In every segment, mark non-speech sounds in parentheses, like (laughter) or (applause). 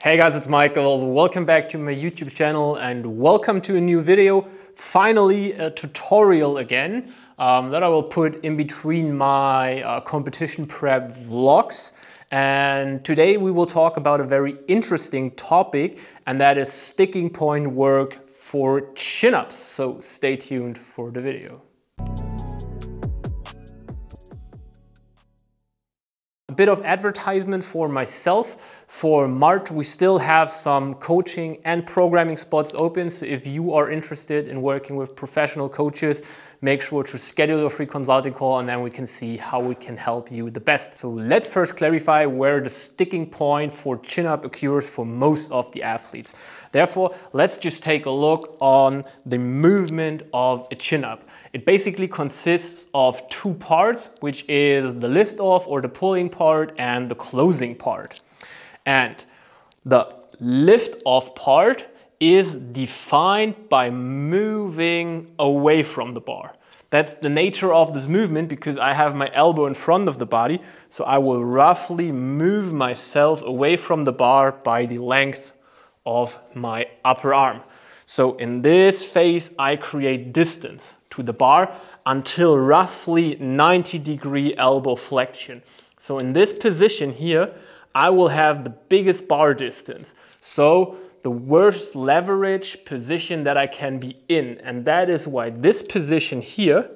Hey guys, it's Micha. Welcome back to my YouTube channel and welcome to a new video. Finally, a tutorial again um, that I will put in between my uh, competition prep vlogs. And today we will talk about a very interesting topic and that is sticking point work for chin-ups. So stay tuned for the video. A bit of advertisement for myself. For March, we still have some coaching and programming spots open. So if you are interested in working with professional coaches, make sure to schedule your free consulting call and then we can see how we can help you the best. So let's first clarify where the sticking point for chin up occurs for most of the athletes. Therefore, let's just take a look on the movement of a chin up. It basically consists of two parts, which is the lift off or the pulling part and the closing part. And the lift off part is defined by moving away from the bar. That's the nature of this movement because I have my elbow in front of the body. So I will roughly move myself away from the bar by the length of my upper arm. So in this phase, I create distance to the bar until roughly 90 degree elbow flexion. So in this position here, I will have the biggest bar distance. So the worst leverage position that I can be in. And that is why this position here,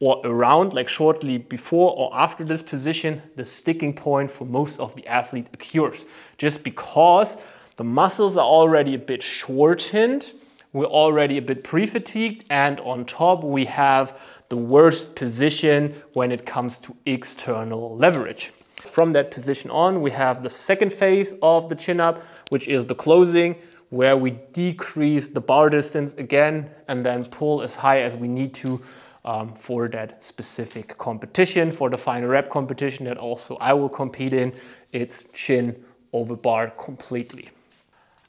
or around like shortly before or after this position, the sticking point for most of the athlete occurs. Just because the muscles are already a bit shortened, we're already a bit pre-fatigued, and on top we have the worst position when it comes to external leverage. From that position on, we have the second phase of the chin up, which is the closing, where we decrease the bar distance again and then pull as high as we need to um, for that specific competition. For the final rep competition that also I will compete in, it's chin over bar completely.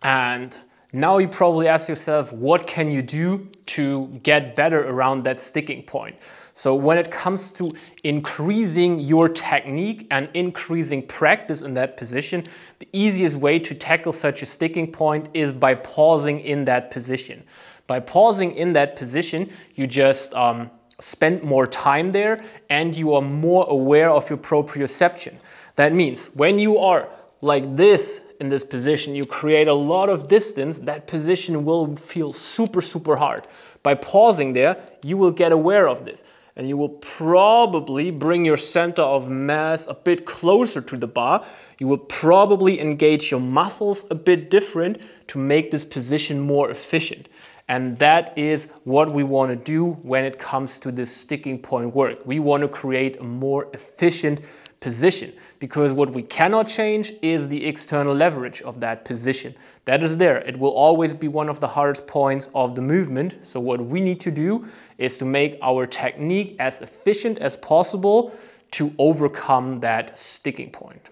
And now you probably ask yourself, what can you do to get better around that sticking point? So when it comes to increasing your technique and increasing practice in that position, the easiest way to tackle such a sticking point is by pausing in that position. By pausing in that position, you just um, spend more time there and you are more aware of your proprioception. That means when you are like this in this position, you create a lot of distance, that position will feel super, super hard. By pausing there, you will get aware of this and you will probably bring your center of mass a bit closer to the bar. You will probably engage your muscles a bit different to make this position more efficient. And that is what we want to do when it comes to this sticking point work. We want to create a more efficient position because what we cannot change is the external leverage of that position. That is there. It will always be one of the hardest points of the movement. So what we need to do is to make our technique as efficient as possible to overcome that sticking point.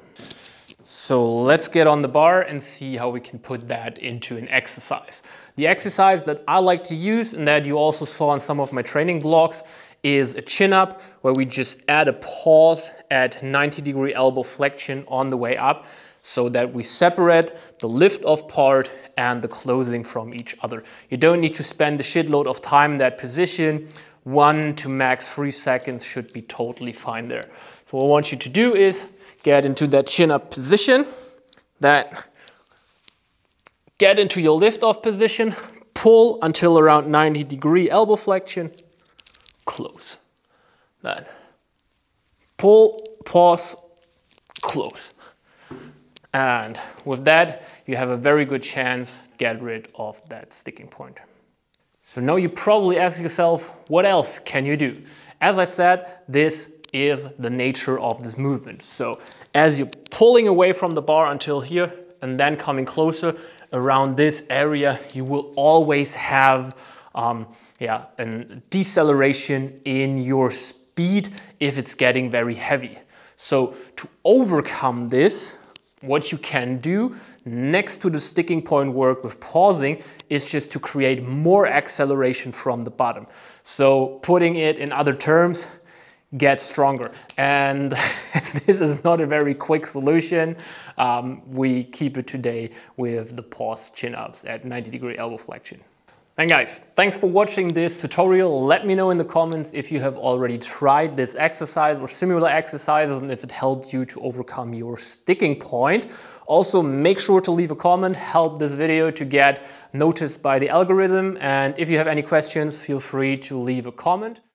So let's get on the bar and see how we can put that into an exercise. The exercise that I like to use and that you also saw in some of my training vlogs is a chin up where we just add a pause at 90 degree elbow flexion on the way up so that we separate the lift off part and the closing from each other. You don't need to spend a shitload of time in that position. One to max three seconds should be totally fine there. So what I want you to do is get into that chin up position, that get into your lift off position, pull until around 90 degree elbow flexion, close. That. Pull, pause, close. And with that, you have a very good chance get rid of that sticking point. So now you probably ask yourself, what else can you do? As I said, this is the nature of this movement. So as you're pulling away from the bar until here and then coming closer around this area, you will always have um, yeah, a deceleration in your speed if it's getting very heavy. So to overcome this, what you can do next to the sticking point work with pausing is just to create more acceleration from the bottom. So putting it in other terms, get stronger. And (laughs) this is not a very quick solution. Um, we keep it today with the pause chin-ups at 90 degree elbow flexion. And guys, thanks for watching this tutorial. Let me know in the comments if you have already tried this exercise or similar exercises and if it helped you to overcome your sticking point. Also, make sure to leave a comment, help this video to get noticed by the algorithm. And if you have any questions, feel free to leave a comment.